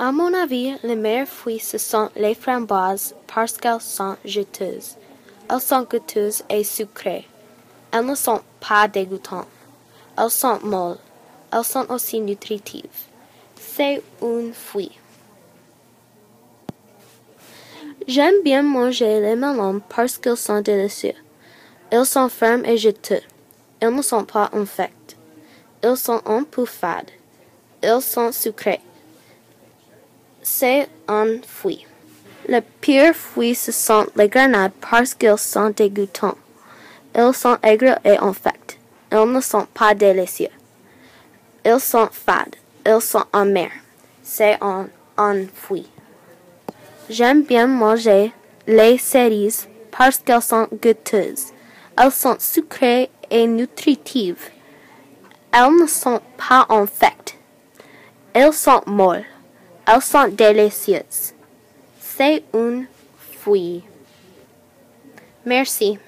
À mon avis, les meilleurs fruits, ce sont les framboises parce qu'elles sont juteuses. Elles sont goûteuses et sucrées. Elles ne sont pas dégoûtantes. Elles sont molles. Elles sont aussi nutritives. C'est un fruit. J'aime bien manger les melons parce qu'ils sont délicieux. Ils sont fermes et juteux. Ils ne sont pas infects. Ils sont un peu fades. Ils sont sucrés. C'est un fruit. Le pire fruit, ce sont les grenades parce qu'ils sont dégoûtants. Ils sont aigres et infects. Ils ne sont pas délicieux. Ils sont fades. Ils sont amers. C'est un fruit. J'aime bien manger les cerises parce qu'elles sont goûteuses. Elles sont sucrées et nutritives. Elles ne sont pas infectes. Elles sont molles. Elles sont délicieuses. C'est un fruit. Merci.